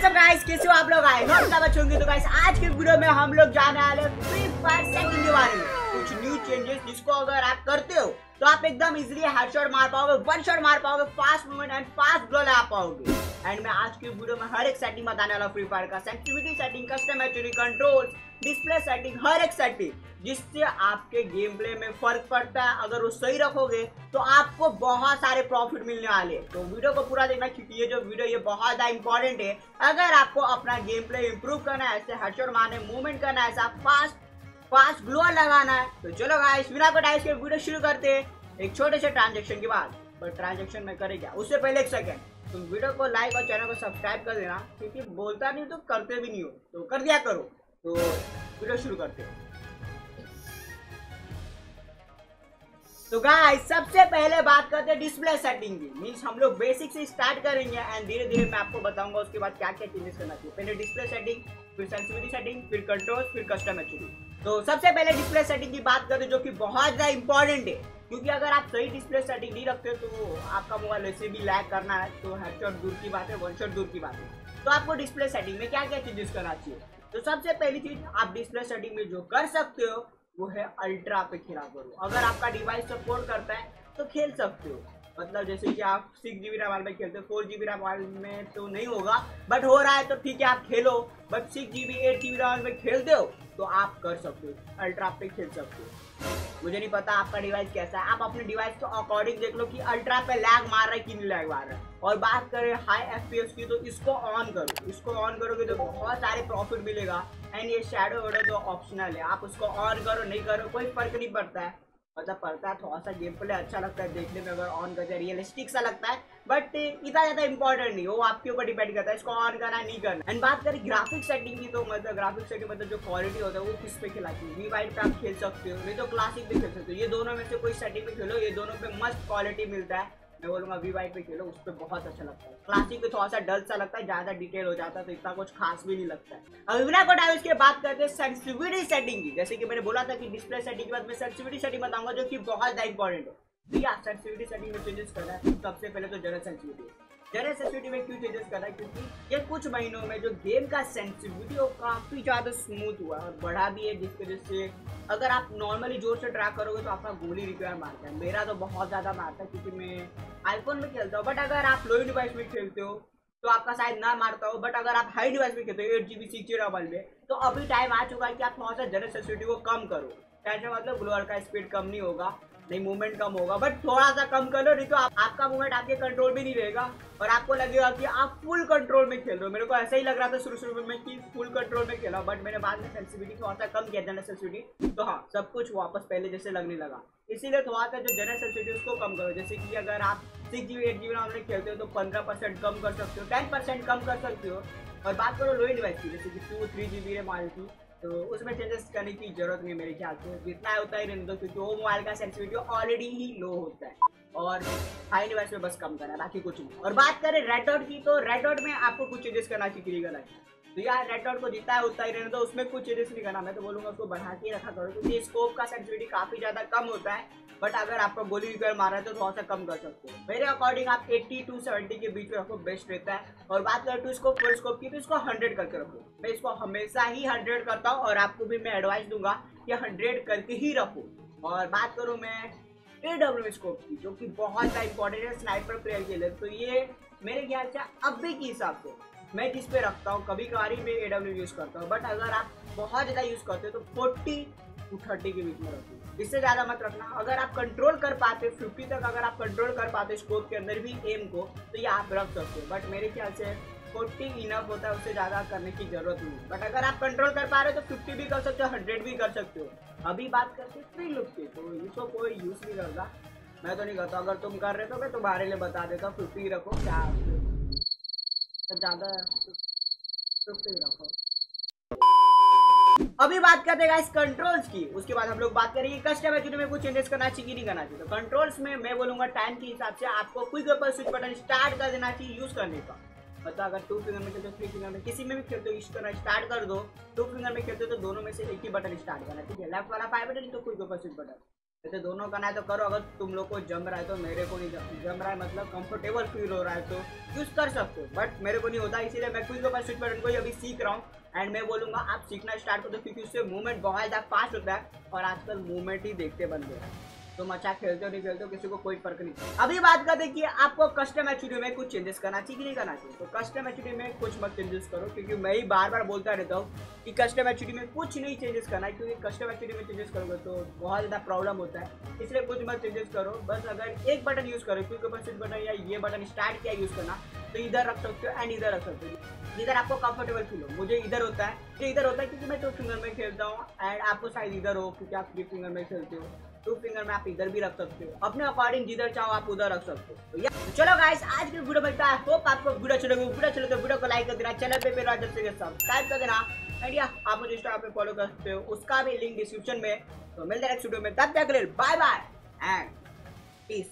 WhatsApp guys कैसे हो आप लोग? आए नॉट बच्चों बच्चों तो गाइस आज के वीडियो में हम लोग जाने वाले फ्री फायर सेकंड के कुछ न्यू चेंजेस जिसको अगर आप करते हो तो आप एकदम इजीली हेडशॉट मार पाओगे वन शॉट मार पाओगे fast movement and fast glow लगा पाओगे। एंड मैं आज के वीडियो में हर एक सेटिंग बताने वाला फ्री फायर का। Sensitivity setting custom HD control display setting हर एक सेटिंग जिससे आपके गेम प्ले में फ़र्क पड़ता है। अगर वो सही रखोगे तो आपको बहुत सारे प्रॉफिट मिलने वाले तो वीडियो को पूरा देखना, क्योंकि ये जो वीडियो ये बहुत ज़्यादा इंपॉर्टेंट है। अगर आपको अपना गेम प्ले इंप्रूव करना है, ऐसे हेडशॉट मारने मूवमेंट करना है, ऐसा फास्ट फास्ट ग्लो लगाना है। तो चलो गाइस बिना को डाइस के वीडियो शुरू करते हैं। एक छोटे से ट्रांजेक्शन के बाद। बट ट्रांजेक्शन में करे क्या? उससे पहले एक सेकंड तुम वीडियो को लाइक और चैनल को सब्सक्राइब कर देना, क्योंकि बोलता नहीं तो करते भी नहीं हो। तो कर दिया करो। तो वीडियो शुरू करते हो। तो गाइस सबसे पहले बात करते हैं डिस्प्ले सेटिंग की। मींस हम लोग बेसिक से स्टार्ट करेंगे एंड धीरे धीरे मैं आपको बताऊँगा उसके बाद क्या क्या चेंजेस करना चाहिए। पहले डिस्प्ले सेटिंग फिर सेंसिटिविटी सेटिंग फिर कंट्रोल फिर कस्टम एचडी तो सबसे पहले डिस्प्ले सेटिंग की बात करें जो कि बहुत ज़्यादा इंपॉर्टेंट है, क्योंकि अगर आप सही डिस्प्ले सेटिंग नहीं रखते तो आपका मोबाइल वैसे भी लैग करना है तो हेडशॉट दूर की बात है वन शॉट दूर की बात है। तो आपको डिस्प्ले सेटिंग में क्या क्या चेंजेस करना चाहिए? तो सबसे पहली चीज़, आप डिस्प्ले सेटिंग में जो कर सकते हो, वो है अल्ट्रा पे खेला करो। अगर आपका डिवाइस सपोर्ट करता है तो खेल सकते हो। मतलब जैसे कि आप सिक्स जी बी रैम में खेलते हो फोर जी बी रैम में तो नहीं होगा बट हो रहा है तो ठीक है, आप खेलो। But six G B eight G B RAM में खेलते हो तो आप कर सकते हो, अल्ट्रा पे खेल सकते हो। मुझे नहीं पता आपका डिवाइस कैसा है। आप अपने डिवाइस के अकॉर्डिंग देख लो कि अल्ट्रा पे लैग मार रहा है कि नहीं लैग मार रहा है। और बात करें हाई एफपीएस की तो इसको ऑन करो। इसको ऑन करोगे तो बहुत सारे प्रॉफिट मिलेगा। एंड ये शेडो वेडो तो ऑप्शनल है। आप उसको ऑन करो, नहीं करो, कोई फ़र्क नहीं पड़ता है। मतलब पड़ता है थोड़ा सा गेम प्ले अच्छा लगता है देखने में, अगर ऑन करते रियलिस्टिक सा लगता है बट इतना ज़्यादा इंपॉर्टेंट नहीं, वो आपके ऊपर डिपेंड करता है, इसको ऑन करना नहीं करना। एंड बात करें ग्राफिक सेटिंग की तो मतलब ग्राफिक सेटिंग मतलब जो क्वालिटी होता है, वो किस पे खिलाती है? वी वाइट पे आप खेल सकते हो, नहीं तो क्लासिक भी खेल सकते हो। ये दोनों में से कोई सेटिंग पे खेलो, ये दोनों पे मस्त क्वालिटी मिलता है। मैं बोलूँगा वी वाई पे खेलो, उस पर बहुत अच्छा लगता है। क्लासिक पे थोड़ा सा डल सा लगता है, ज़्यादा डिटेल हो जाता है तो इतना कुछ खास भी नहीं लगता है। अब बिना को उसके बात करते हैं सेंसिटिविटी सेटिंग की। जैसे कि मैंने बोला था कि डिस्प्ले सेटिंग के बाद मैं सेंसिटिविटी सेटिंग बताऊँगा, जो कि बहुत ज़्यादा इंपॉर्टेंट है। सेंसिटिविटी सेटिंग में चेंजेस करना है। सबसे पहले तो जनरल सेंसिटिविटी जनरल सेंसिटिविटी में क्यों चेंजेस कर रहा है? क्योंकि ये कुछ महीनों में जो गेम का सेंसिटिविटी वो काफ़ी ज़्यादा स्मूथ हुआ और बढ़ा भी है, जिसकी वजह से अगर आप नॉर्मली ज़ोर से ट्रैक करोगे तो आपका गोली रिपेयर मारता है। मेरा तो बहुत ज़्यादा मारता है क्योंकि मैं आईफोन में खेलता हूँ बट अगर आप लो डिवाइस में खेलते हो तो आपका शायद ना मारता हो बट अगर आप हाई डिवाइस में खेलते हो eight G B six G mobile में तो अभी टाइम आ चुका है कि आप थोड़ा सा जनरल सेंसिटिविटी को कम करो। कैसे मतलब ग्लोअर का स्पीड कम नहीं होगा। नहीं मूवमेंट कम होगा बट थोड़ा सा कम कर लो नहीं तो आप, आपका मूवमेंट आपके कंट्रोल में नहीं रहेगा। और आपको लगेगा कि आप फुल कंट्रोल में खेल रहे हो। मेरे को ऐसा ही लग रहा था शुरू शुरू में कि फुल कंट्रोल में खेला बट मैंने बाद में सेंसिटिविटी थोड़ा सा कम किया जनरल सेंसिटिविटी तो हाँ सब कुछ वापस पहले जैसे लगने लगा। इसीलिए थोड़ा सा जो जनरल सेंसिटिविटी उसको कम करो। जैसे कि अगर आप six G B eight G B खेलते हो तो पंद्रह परसेंट कम कर सकते हो टेन परसेंट कम कर सकते हो। और बात करो लोही डिवाइस की जैसे कि two three G B RAM की तो उसमें चेंजेस करने की ज़रूरत नहीं मेरे ख्याल से। जितना है उतना ही रहने दो क्योंकि वो मोबाइल का सेंसिटिविटी ऑलरेडी ही लो होता है। और हाई डिवाइस में बस कम करा बाकी कुछ नहीं। और बात करें रेड डॉट की तो रेड डॉट में आपको कुछ चेंजेस करना चाहिए। तो यार रेड डॉट को जितना है, उतना ही रहने दो, उसमें कुछ चेंजेस नहीं करना। मैं तो बोलूँगा उसको बढ़ा के रखा करो, क्योंकि स्कोप का सेंसिटिविटी काफ़ी ज़्यादा कम होता है बट अगर आपको गोली रिपेयर मारा है तो थोड़ा सा कम कर सकते हो। मेरे अकॉर्डिंग आप 80 टू 70 के बीच में रखो बेस्ट रहता है। और बात करें टू स्कोप फोर स्कोप की तो इसको 100 करके रखो। मैं इसको हमेशा ही 100 करता हूँ, और आपको भी मैं एडवाइस दूँगा कि 100 करके ही रखो। और बात करूँ मैं ए डब्ल्यू स्कोप की, जो कि बहुत ज़्यादा इंपॉर्टेंट है स्नाइपर प्लेयर के लिए। तो ये मेरे ख्याल से अब भी के हिसाब से मैं जिस पे रखता हूँ? कभी कभार ही मैं ए डब्ल्यू यूज़ करता हूँ बट अगर आप बहुत ज़्यादा यूज़ करते हो तो फोर्टी टू थर्टी के बीच में रखो। इससे ज़्यादा मत रखना। अगर आप कंट्रोल कर पाते फिफ्टी तक अगर आप कंट्रोल कर पाते स्कोप के अंदर भी एम को तो ये आप रख सकते हो। बट मेरे ख्याल से फोर्टी इनफ होता है, उससे ज़्यादा करने की ज़रूरत नहीं बट अगर आप कंट्रोल कर पा रहे हो तो फिफ्टी भी कर सकते हो हंड्रेड भी कर सकते हो। अभी बात करते फ्री लुक की। तो इसको कोई यूज़ नहीं करता। मैं तो नहीं करता। अगर तुम कर रहे हो तो मैं तुम्हारे लिए बता देता। हूँ फिफ्टी रखो, क्या ज़्यादा अभी बात करते हैं कंट्रोल्स की। उसके बाद हम लोग बात करेंगे कस्टम एक्चुअली में कुछ चेंजेस करना चाहिए नहीं करना चाहिए। तो कंट्रोल्स में मैं बोलूँगा टाइम के हिसाब से आपको क्विक ऊपर स्विच बटन स्टार्ट कर देना चाहिए यूज़ करने का। मतलब अगर टू फिंगर में खेलते हो थ्री फिंगर में किसी में भी खेलते हो, इस तरह स्टार्ट कर दो। टू फिंगर में खेलते हो तो दोनों में से एक ही बटन स्टार्ट करना ठीक है? लेफ़्ट वाला फाइव बटन तो क्विक ऊपर स्विच बटन वैसे दोनों का ना तो करो अगर तुम लोग को जम रहा है तो मेरे को नहीं जम, रहा है मतलब कंफर्टेबल फील हो रहा है तो यूज़ कर सकते हो बट मेरे को नहीं होता इसीलिए मैं कुछ पास स्विच बटन को ही अभी सीख रहा हूँ। एंड मैं बोलूँगा आप सीखना स्टार्ट करो दो क्योंकि उससे मूवमेंट बहुत ज़्यादा फास्ट होता है और आजकल मूवमेंट ही देखते बन गए तुम अच्छा खेलते हो नहीं खेलते हो किसी को कोई फ़र्क नहीं। अभी बात करते कि आपको कस्टम एचडी में कुछ चेंजेस करना चाहिए कि नहीं करना चाहिए? तो कस्टम एचडी में कुछ मत चेंजेस करो, क्योंकि मैं ही बार बार बोलता रहता हूँ कि कस्टम एचडी में कुछ नहीं चेंजेस करना है, क्योंकि कस्टम एचडी में चेंजेस करोगे तो बहुत ज़्यादा प्रॉब्लम होता है। इसलिए कुछ मत चेंजेस करो, बस अगर एक बटन यूज़ करो, क्योंकि बस बटन या ये बटन स्टार्ट किया यूज़ करना तो इधर रख सकते हो एंड इधर रख सकते हो। जिधर आपको कंफर्टेबल फील हो। मुझे इधर होता है इधर होता है क्योंकि मैं टू फिंगर में खेलता हूँ एंड आपको शायद इधर हो, क्योंकि आप थ्री फिंगर में खेलते हो। टू फिंगर में आप इधर भी रख सकते हो। अपने अकॉर्डिंग जिधर चाहो आप उधर रख सकते हो। तो चलो गाइस आज के वीडियो में आई होप आपको वीडियो अच्छा वीडियो तो वीडियो को लाइक कर देना। चैनल पे मेरा सब्सक्राइब कर देना। एंड या आप मुझे इंस्टाग्राम पे फॉलो कर सकते हो। उसका भी लिंक डिस्क्रिप्शन में। तो मिलते हैं नेक्स्ट वीडियो में। तब तक के लिए बाय बाय एंड पीस